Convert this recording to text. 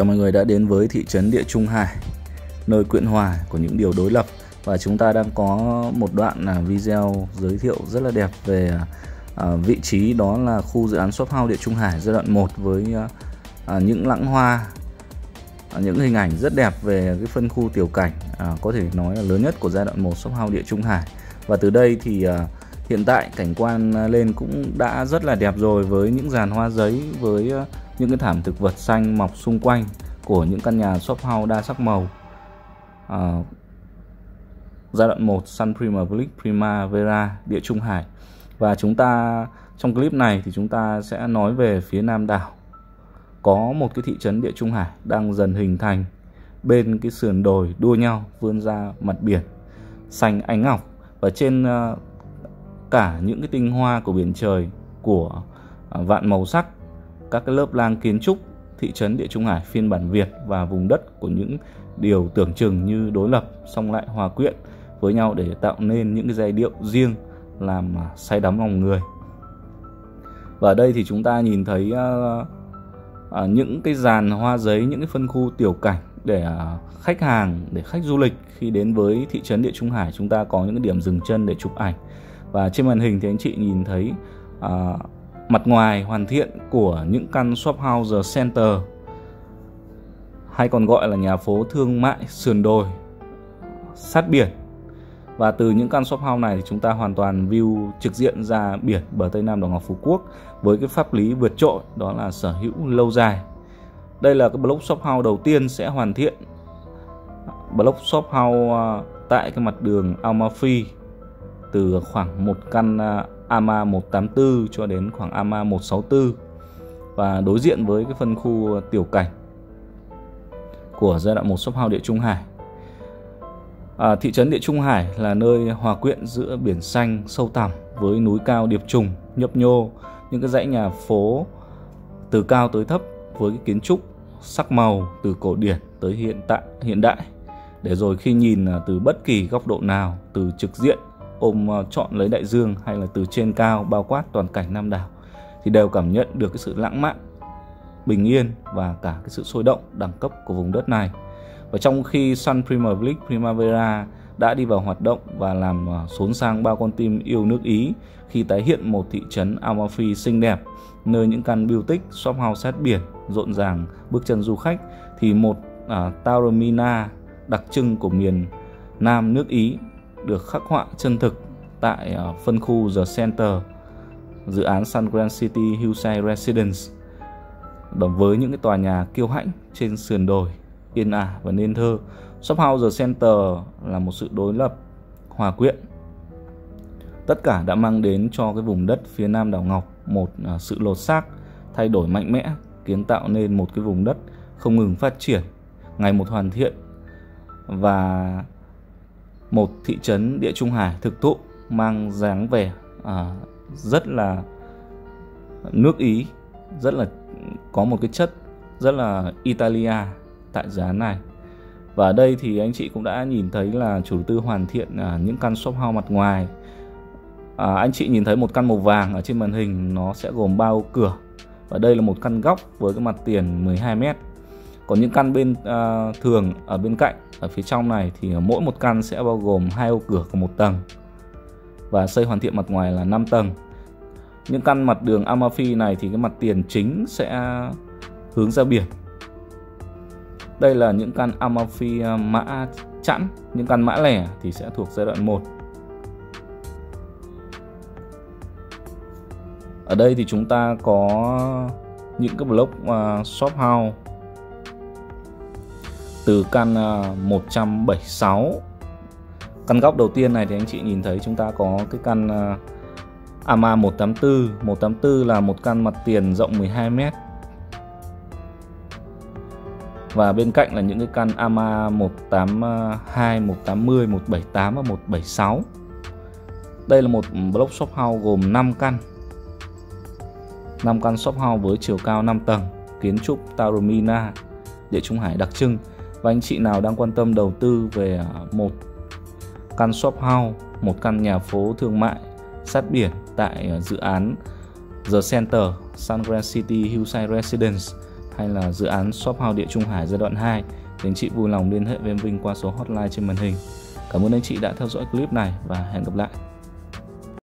Chào mọi người đã đến với thị trấn Địa Trung Hải, nơi quyện hòa của những điều đối lập. Và chúng ta đang có một đoạn là video giới thiệu rất là đẹp về à, vị trí đó là khu dự án shop house Địa Trung Hải giai đoạn 1 với à, à, những lãng hoa à, những hình ảnh rất đẹp về cái phân khu tiểu cảnh à, có thể nói là lớn nhất của giai đoạn 1 shop house Địa Trung Hải. Và từ đây thì à, hiện tại cảnh quan lên cũng đã rất là đẹp rồi với những dàn hoa giấy với à, những cái thảm thực vật xanh mọc xung quanh của những căn nhà shop house đa sắc màu. À, giai đoạn 1 Sun Prima Village Primavera địa Trung Hải. Và chúng ta trong clip này thì chúng ta sẽ nói về phía nam đảo. Có một cái thị trấn địa Trung Hải đang dần hình thành. Bên cái sườn đồi đua nhau vươn ra mặt biển xanh ánh ngọc. Và trên à, cả những cái tinh hoa của biển trời của à, vạn màu sắc các cái lớp lang kiến trúc thị trấn Địa Trung Hải phiên bản Việt và vùng đất của những điều tưởng chừng như đối lập song lại hòa quyện với nhau để tạo nên những cái giai điệu riêng làm say đắm lòng người. Và ở đây thì chúng ta nhìn thấy uh, uh, những cái dàn hoa giấy, những cái phân khu tiểu cảnh để uh, khách hàng, để khách du lịch khi đến với thị trấn Địa Trung Hải chúng ta có những cái điểm dừng chân để chụp ảnh. Và trên màn hình thì anh chị nhìn thấy uh, mặt ngoài hoàn thiện của những căn shop house center, hay còn gọi là nhà phố thương mại sườn đồi, sát biển và từ những căn shop house này thì chúng ta hoàn toàn view trực diện ra biển bờ Tây Nam đảo Ngọc Phú Quốc với cái pháp lý vượt trội, đó là sở hữu lâu dài. Đây là cái block shop house đầu tiên sẽ hoàn thiện block shop house à, tại cái mặt đường Amalfi từ khoảng một căn à, AMA 184 cho đến khoảng AMA 164 và đối diện với cái phân khu tiểu cảnh của giai đoạn 1 shop house địa Trung Hải. À, thị trấn Địa Trung Hải là nơi hòa quyện giữa biển xanh sâu thẳm với núi cao điệp trùng, nhấp nhô, những cái dãy nhà phố từ cao tới thấp với cái kiến trúc sắc màu từ cổ điển tới hiện tại hiện đại để rồi khi nhìn à, từ bất kỳ góc độ nào từ trực diện ôm ờ, trọn chọn lấy đại dương hay là từ trên cao bao quát toàn cảnh Nam đảo thì đều cảm nhận được cái sự lãng mạn, bình yên và cả cái sự sôi động đẳng cấp của vùng đất này. Và trong khi Sun Primavera Primavera đã đi vào hoạt động và làm ờ, xốn sang bao con tim yêu nước Ý khi tái hiện một thị trấn Amalfi xinh đẹp nơi những căn bưu tích shop house sát biển rộn ràng bước chân du khách thì một uh, Taormina đặc trưng của miền Nam nước Ý được khắc họa chân thực tại ờ, phân khu The Center, dự án Sun Grand City Hillside Residence, đồng với những cái tòa nhà kiêu hãnh trên sườn đồi, yên ả và nên thơ. Shophouse The Center là một sự đối lập, hòa quyện. Tất cả đã mang đến cho cái vùng đất phía nam đảo Ngọc một ờ, sự lột xác, thay đổi mạnh mẽ, kiến tạo nên một cái vùng đất không ngừng phát triển, ngày một hoàn thiện và một thị trấn địa trung hải thực thụ mang dáng vẻ à, rất là nước Ý rất là có một cái chất rất là Italia tại dự án này. Và ở đây thì anh chị cũng đã nhìn thấy là chủ đầu tư hoàn thiện à, những căn shop house mặt ngoài. À, anh chị nhìn thấy một căn màu vàng ở trên màn hình nó sẽ gồm bao cửa. Và đây là một căn góc với cái mặt tiền 12 mét. Còn những căn bên à, thường ở bên cạnh ở phía trong này thì mỗi một căn sẽ bao gồm hai ô cửa của một tầng và xây hoàn thiện mặt ngoài là 5 tầng. Những căn mặt đường Amalfi này thì cái mặt tiền chính sẽ hướng ra biển. Đây là những căn Amalfi ờ, mã chẵn. Những căn mã lẻ thì sẽ thuộc giai đoạn 1 ở đây thì chúng ta có những cái block uh, shop house từ căn 176 à, căn góc đầu tiên này thì anh chị nhìn thấy chúng ta có cái căn AMA 184 184 là một căn mặt tiền rộng 12 m và bên cạnh là những cái căn AMA 182, 180, 178 và 176 đây là một block shop house gồm 5 căn. 5 căn shop house với chiều cao 5 tầng kiến trúc Taromina địa Trung Hải đặc trưng và anh chị nào đang quan tâm đầu tư về à, một căn shop house, một căn nhà phố thương mại sát biển tại à, dự án The Center, Sun Grand City Hillside Residence hay là dự án shop house địa Trung Hải giai đoạn 2 thì anh chị vui lòng liên hệ với em Vinh qua số hotline trên màn hình. Cảm ơn anh chị đã theo dõi clip này và hẹn gặp lại.